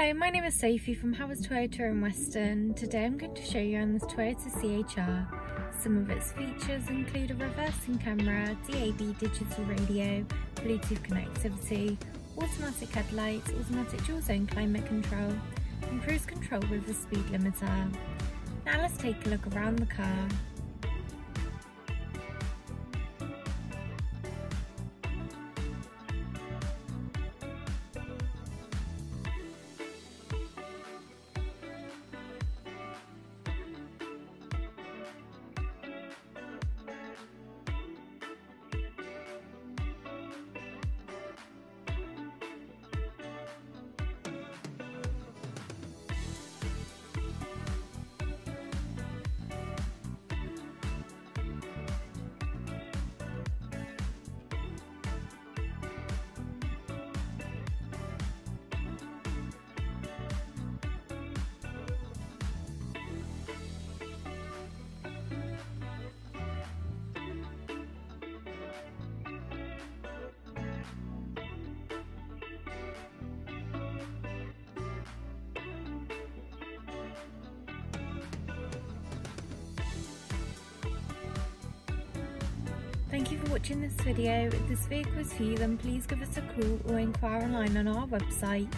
Hello, my name is Sophie from Howard's Toyota in Weston. Today I'm going to show you on this Toyota CHR. Some of its features include a reversing camera, DAB digital radio, Bluetooth connectivity, automatic headlights, automatic dual zone climate control, and cruise control with a speed limiter. Now let's take a look around the car. Thank you for watching this video. If this vehicle is for you then please give us a call or inquire online on our website